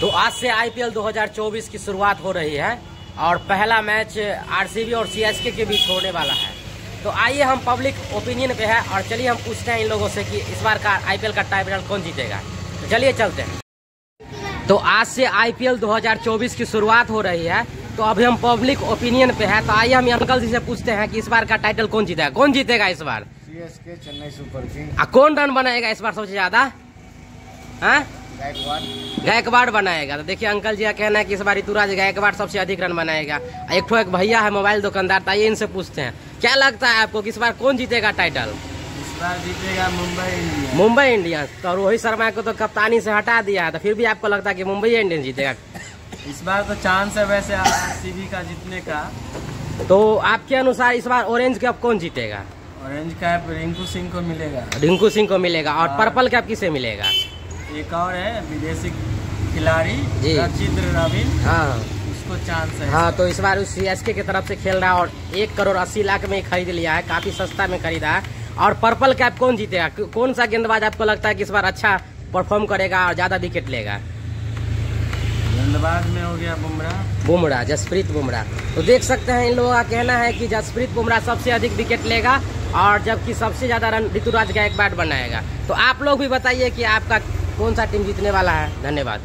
तो आज से आईपीएल 2024 की शुरुआत हो रही है और पहला मैच आरसीबी और सीएसके के बीच होने वाला है। तो आइए हम पब्लिक ओपिनियन पे है और चलिए हम पूछते हैं इन लोगों से कि इस बार का आईपीएल का टाइटल कौन जीतेगा। तो चलिए चलते हैं। तो आज से आईपीएल 2024 की शुरुआत हो रही है। तो अभी हम पब्लिक ओपिनियन पे है तो आइए हम अंकल जी से पूछते हैं कि इस बार का टाइटल कौन जीतेगा। कौन जीतेगा इस बार? सीएसके चेन्नई सुपर किंग कौन रन बनाएगा इस बार सबसे ज़्यादा? हाँ? गायकवाड़। बनाएगा। तो देखिए अंकल जी का कहना है कि इस बार ऋतुराज गायकवाड़ सबसे अधिक रन बनाएगा। एक ठो एक भैया है मोबाइल दुकानदार तो आइए इनसे पूछते हैं। क्या लगता है आपको कि इस बार कौन जीतेगा टाइटल इस बार जीतेगा मुंबई इंडियंस। मुंबई इंडियंस। तो रोहित शर्मा को तो कप्तानी से हटा दिया है तो फिर भी आपको लगता है कि मुंबई इंडियंस जीतेगा? इस बार तो चांस है वैसे आरसीबी का जीतने का। तो आपके अनुसार इस बार ऑरेंज कैप कौन जीतेगा? ऑरेंज कैप रिंकू सिंह को मिलेगा। रिंकू सिंह को मिलेगा। और हाँ। पर्पल कैप किसे मिलेगा? एक और है विदेशी खिलाड़ी। रचिंद्र रविन हाँ। उसको चांस है। हाँ तो इस बार उस सीएसके की तरफ़ से खेल रहा है और एक करोड़ अस्सी लाख में खरीद लिया है काफ़ी सस्ता में खरीदा है। और पर्पल कैप कौन जीतेगा? कौन सा गेंदबाज आपको लगता है कि इस बार अच्छा परफॉर्म करेगा और ज़्यादा विकेट लेगा? गेंदबाज में हो गया बुमराह। बुमराह जसप्रीत बुमराह। तो देख सकते हैं इन लोगों का कहना है कि जसप्रीत बुमराह सबसे अधिक विकेट लेगा और जबकि सबसे ज़्यादा रन ऋतुराज का एक बैट बनाएगा। तो आप लोग भी बताइए कि आपका कौन सा टीम जीतने वाला है? धन्यवाद।